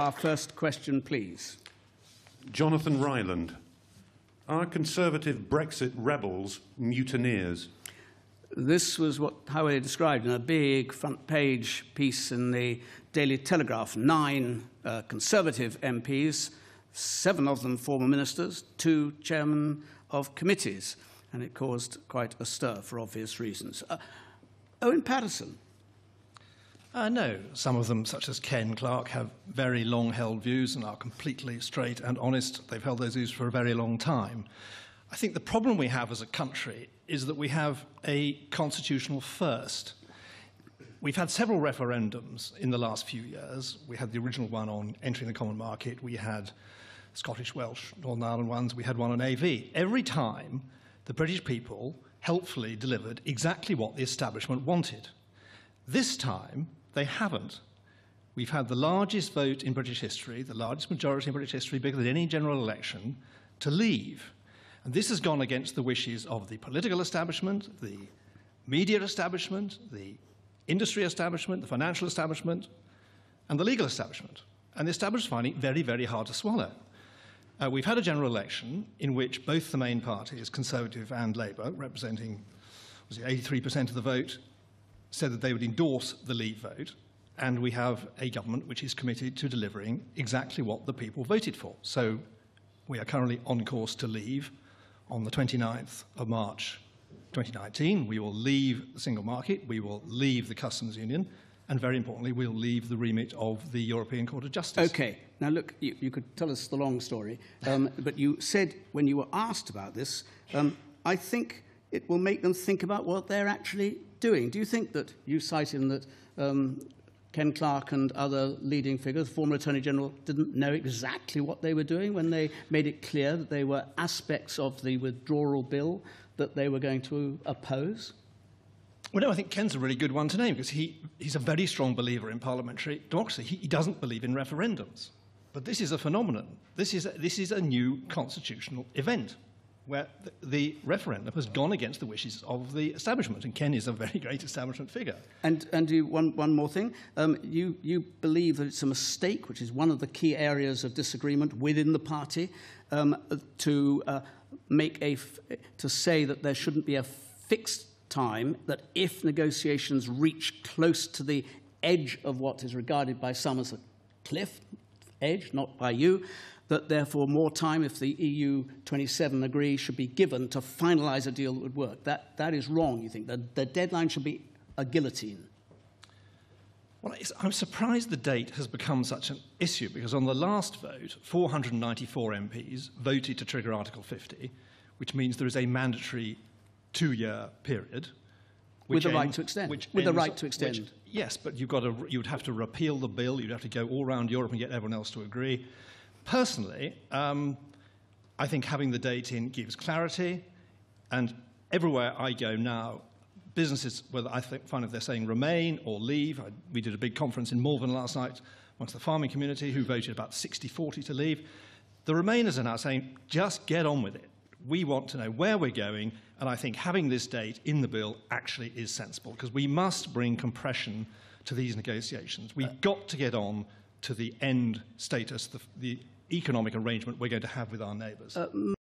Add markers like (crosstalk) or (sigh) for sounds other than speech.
Our first question, please. Jonathan Ryland. Are Conservative Brexit rebels mutineers? This was what Howey described in a big front page piece in the Daily Telegraph. Nine uh, Conservative MPs, seven of them former ministers, two chairmen of committees, and it caused quite a stir for obvious reasons. Uh, Owen Paterson. Uh, no, some of them, such as Ken Clarke, have very long held views and are completely straight and honest. They've held those views for a very long time. I think the problem we have as a country is that we have a constitutional first. We've had several referendums in the last few years. We had the original one on entering the common market. We had Scottish, Welsh, Northern Ireland ones. We had one on AV. Every time, the British people helpfully delivered exactly what the establishment wanted. This time, they haven't. We've had the largest vote in British history, the largest majority in British history, bigger than any general election, to leave. And this has gone against the wishes of the political establishment, the media establishment, the industry establishment, the financial establishment, and the legal establishment. And the establishment finding it very, very hard to swallow. Uh, we've had a general election in which both the main parties, Conservative and Labour, representing was it 83% of the vote, said that they would endorse the Leave vote, and we have a government which is committed to delivering exactly what the people voted for. So we are currently on course to leave on the 29th of March 2019. We will leave the single market, we will leave the customs union, and very importantly, we'll leave the remit of the European Court of Justice. Okay. Now, look, you, you could tell us the long story, um, (laughs) but you said when you were asked about this, um, I think it will make them think about what they're actually doing. Do you think that you cite in that um, Ken Clarke and other leading figures, former Attorney General, didn't know exactly what they were doing when they made it clear that they were aspects of the withdrawal bill that they were going to oppose? Well, no, I think Ken's a really good one to name because he, he's a very strong believer in parliamentary democracy. He, he doesn't believe in referendums. But this is a phenomenon. This is a, this is a new constitutional event where the, referendum has gone against the wishes of the establishment, and Ken is a very great establishment figure. And, and you, one, one more thing. Um, you, you believe that it's a mistake, which is one of the key areas of disagreement within the party, um, to uh, make a to say that there shouldn't be a fixed time that if negotiations reach close to the edge of what is regarded by some as a cliff edge, not by you, that therefore more time, if the EU 27 agree, should be given to finalise a deal that would work. That, that is wrong, you think. The, the deadline should be a guillotine. Well, I'm surprised the date has become such an issue because on the last vote, 494 MPs voted to trigger Article 50, which means there is a mandatory two-year period. With the right to extend. With ends, the right to extend. Which, yes, but you've got to, you'd have to repeal the bill. You'd have to go all around Europe and get everyone else to agree. Personally, um, I think having the date in gives clarity, and everywhere I go now, businesses, whether I think, find if they're saying remain or leave, I, we did a big conference in Malvern last night amongst the farming community who voted about 60-40 to leave. The remainers are now saying, just get on with it. We want to know where we're going, and I think having this date in the bill actually is sensible, because we must bring compression to these negotiations. We've uh, got to get on to the end status, the, the economic arrangement we're going to have with our neighbours. Uh,